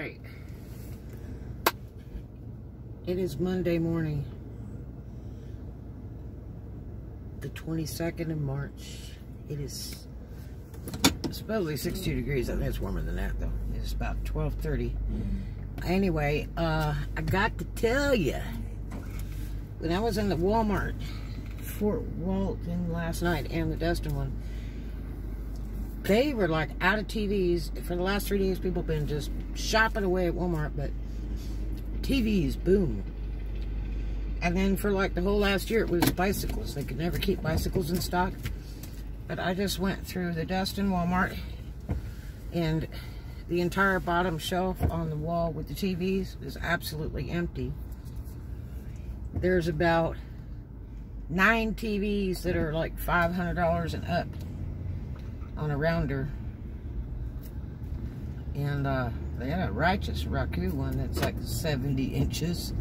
right. It is Monday morning, the 22nd of March. It is supposedly 62 degrees. I think it's warmer than that, though. It's about 1230. Anyway, uh, I got to tell you, when I was in the Walmart Fort Walton last night and the Destin one, they were like out of TVs. For the last three days, people been just shopping away at Walmart, but TVs, boom. And then for like the whole last year, it was bicycles. They could never keep bicycles in stock. But I just went through the Destin Walmart and the entire bottom shelf on the wall with the TVs is absolutely empty. There's about nine TVs that are like $500 and up on a rounder. And uh, they had a righteous Roku one that's like 70 inches.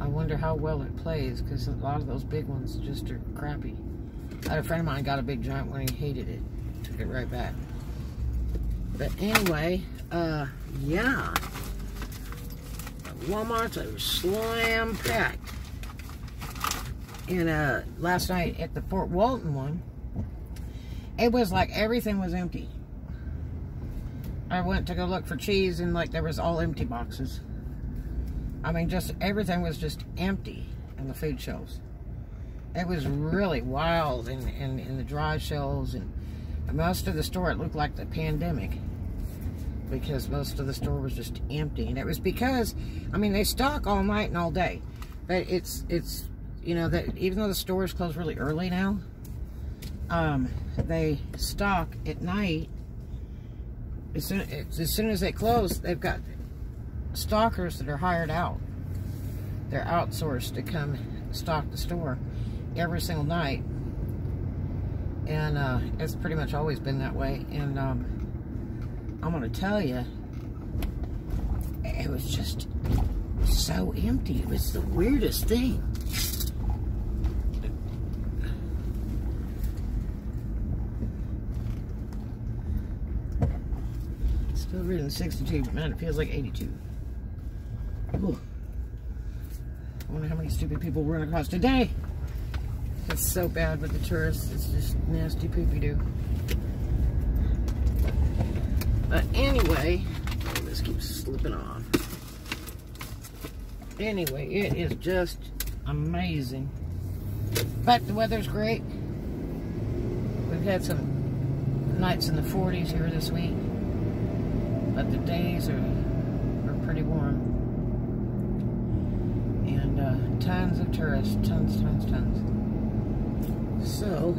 I wonder how well it plays because a lot of those big ones just are crappy. I had a friend of mine got a big giant one. He hated it. Took it right back. But anyway, uh, yeah. Walmart's are slam packed. And uh, last night at the Fort Walton one, it was like everything was empty. I went to go look for cheese and like there was all empty boxes. I mean, just everything was just empty in the food shelves. It was really wild in, in, in the dry shelves and most of the store, it looked like the pandemic because most of the store was just empty. And it was because, I mean, they stock all night and all day. But it's, it's you know, that even though the stores close really early now, um, they stock at night. As soon, as soon as they close, they've got stalkers that are hired out. They're outsourced to come stock the store every single night. And uh, it's pretty much always been that way. And um, I'm going to tell you, it was just so empty. It was the weirdest thing. Still reading 62, but man, it feels like 82. Ooh. I wonder how many stupid people we're run across today. It's so bad with the tourists. It's just nasty poopy doo. But anyway, oh, this keeps slipping off. Anyway, it is just amazing. But the weather's great. We've had some nights in the 40s here this week. The days are, are pretty warm. And uh, tons of tourists. Tons, tons, tons. So,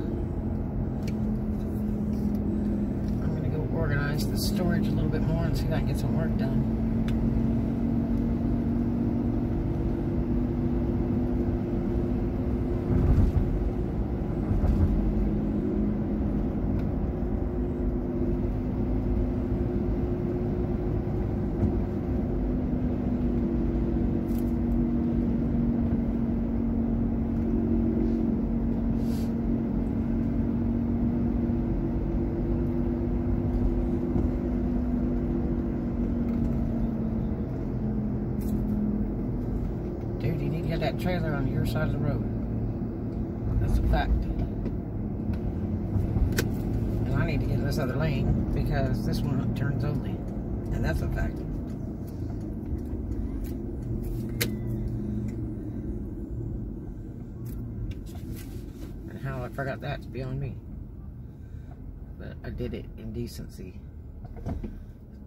I'm going to go organize the storage a little bit more and see if I can get some work done. That trailer on your side of the road. That's a fact. And I need to get in this other lane because this one turns only. And that's a fact. And how I forgot that's beyond me. But I did it in decency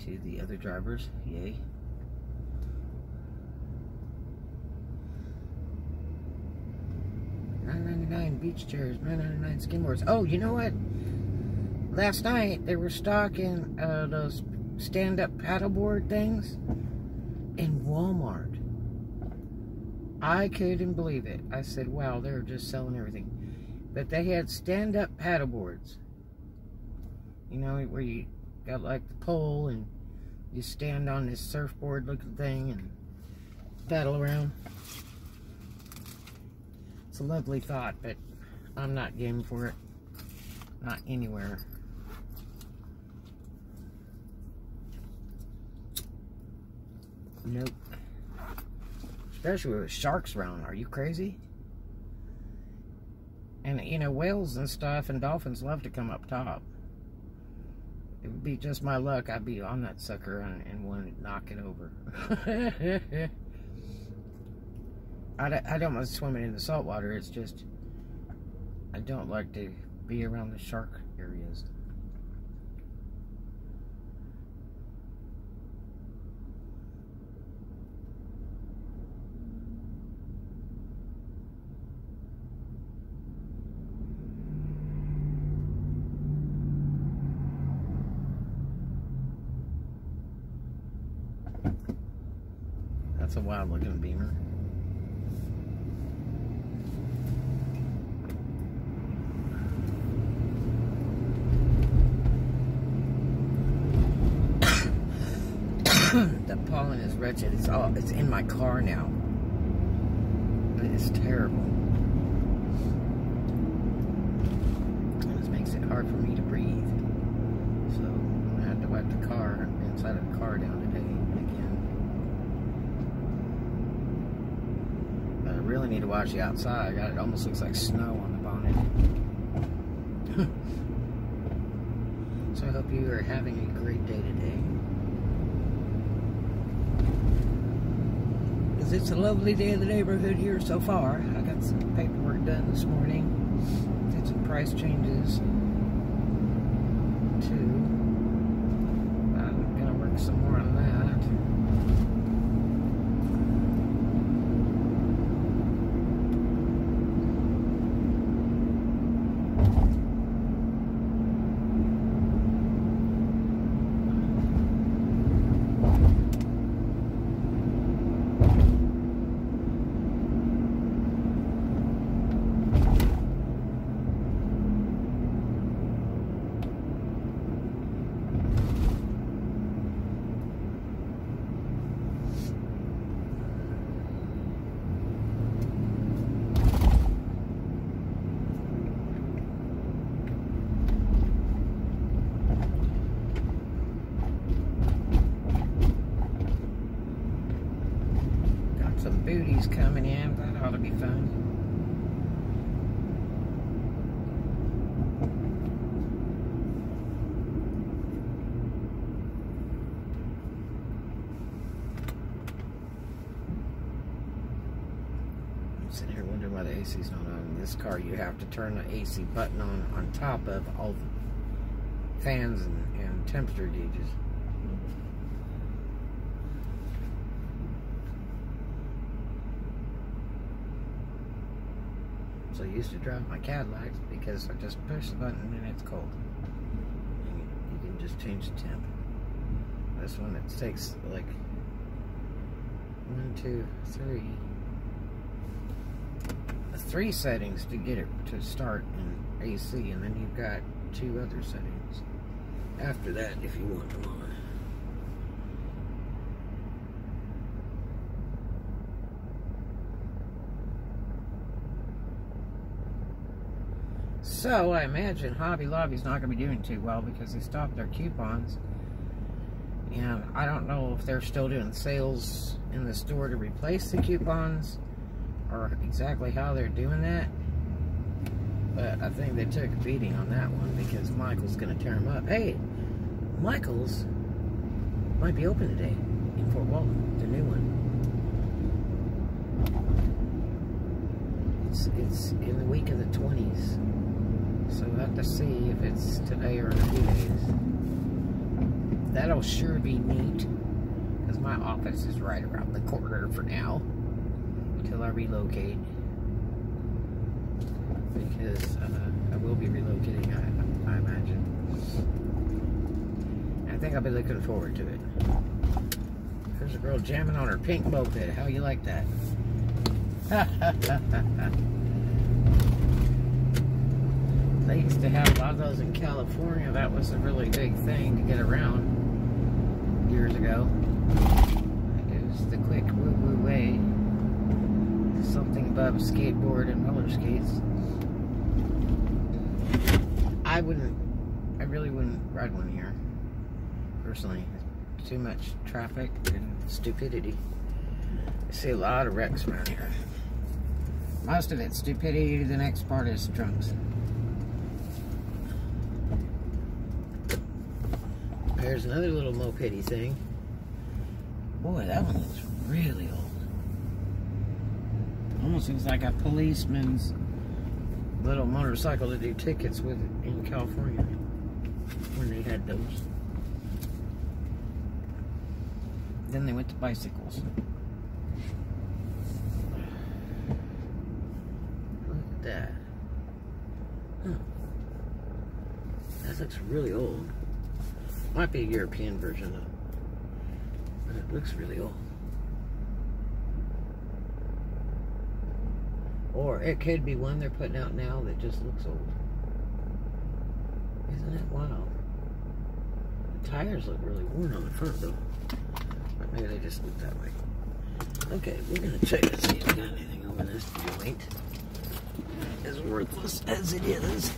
to the other drivers. Yay. 9.99 beach chairs, 9.99 skimboards. Oh, you know what? Last night they were stocking uh, those stand-up paddleboard things in Walmart. I couldn't believe it. I said, wow, they're just selling everything. But they had stand-up paddleboards. You know, where you got like the pole and you stand on this surfboard looking thing and paddle around. It's a lovely thought, but I'm not game for it. Not anywhere. Nope. Especially with sharks around. Are you crazy? And, you know, whales and stuff and dolphins love to come up top. It would be just my luck. I'd be on that sucker and, and to knock it over. I, I don't mind swimming in the salt water. It's just, I don't like to be around the shark areas. That's a wild looking beamer. the pollen is wretched. It's all it's in my car now. It is terrible. This makes it hard for me to breathe. So I'm gonna wipe the car inside of the car down today again. But I really need to watch the outside. It almost looks like snow on the bonnet. so I hope you are having a great day today. Because it's a lovely day in the neighborhood here so far. I got some paperwork done this morning. Did some price changes. I'm gonna work some more on that. Got coming in. That ought to be fun. I'm sitting here wondering why the AC's not on. In this car, you have to turn the AC button on on top of all the fans and, and temperature gauges. So I used to drive my Cadillacs because I just push the button and it's cold. You, can just change the temp. This one, it takes like one, two, three, three settings to get it to start in AC, and then you've got two other settings after that if you want them on. So I imagine Hobby Lobby's not going to be doing too well because they stopped their coupons. And I don't know if they're still doing sales in the store to replace the coupons or exactly how they're doing that. But I think they took a beating on that one because Michael's going to tear them up. Hey, Michael's might be open today in Fort Walton, the new one. It's, it's in the week of the 20s. So we'll have to see if it's today or in a few days. That'll sure be neat. Because my office is right around the corner for now. Until I relocate. Because uh, I will be relocating, I, I imagine. I think I'll be looking forward to it. There's a girl jamming on her pink moped. How you like that? They used to have a lot of those in California. That was a really big thing to get around years ago. It was the quick woo-woo way. Something above skateboard and roller skates. I wouldn't, I really wouldn't ride one here, personally. too much traffic and stupidity. I see a lot of wrecks around here. Most of it's stupidity, the next part is drunks. There's another little mopedy thing. Boy, that one looks really old. Almost looks like a policeman's little motorcycle to do tickets with in California when they had those. Then they went to bicycles. Look at that. Huh. That looks really old. Might be a European version though. But it looks really old. Or it could be one they're putting out now that just looks old. Isn't it wild? The tires look really worn on the front though. But maybe they just look that way. Okay, we're gonna check and see if we got anything over this joint. As worthless as it is.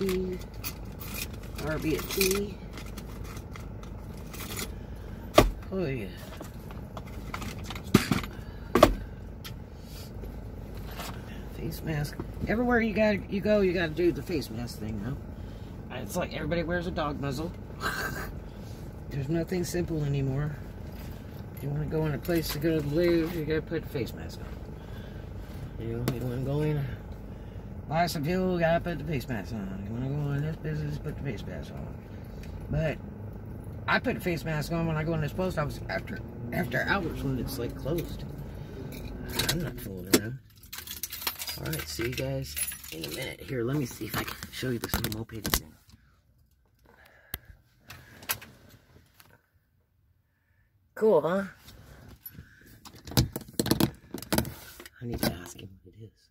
See, key. At Oh yeah. Face mask. Everywhere you got you go, you got to do the face mask thing, though. Uh, it's like everybody wears a dog muzzle. There's nothing simple anymore. If you want to go in a place to go to the loo, you got to put a face mask on. You know, you want to go in buy some fuel, gotta put the face mask on. You wanna go in this business, put the face mask on. But I put a face mask on when I go in this post office after after hours when it's like closed. I'm not fooling around. Alright, see you guys in a minute. Here, let me see if I can show you this little moped thing. Cool, huh? I need to ask him what it is.